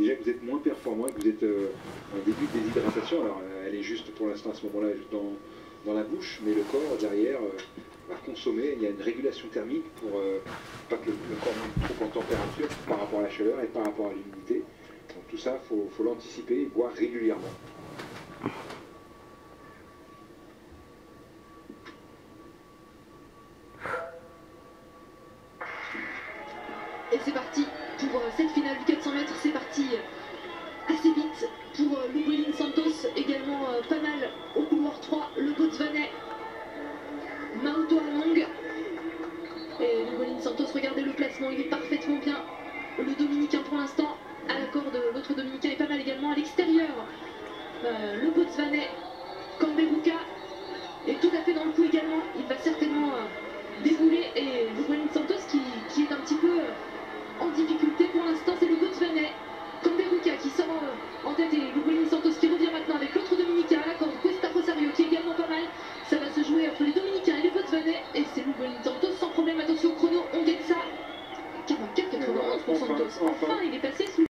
déjà que vous êtes moins performant et que vous êtes euh, en début de déshydratation. Alors elle est juste pour l'instant à ce moment-là dans, dans la bouche, mais le corps derrière euh, va consommer. Il y a une régulation thermique pour pas que le, corps monte trop en température par rapport à la chaleur et par rapport à l'humidité. Donc tout ça, il faut, l'anticiper et boire régulièrement. Et c'est parti pour cette finale du 400 mètres, c'est parti assez vite pour Lubelin Santos, également pas mal au couloir 3, le Botswanais Mauto Long. Et Lubelin Santos, regardez le placement, il est parfaitement bien. Le Dominicain pour l'instant à la corde, l'autre Dominicain est pas mal également à l'extérieur. Euh, le Botswanais Kamberuka est tout à fait dans le coup également. Il va certainement euh, enfin, il est passé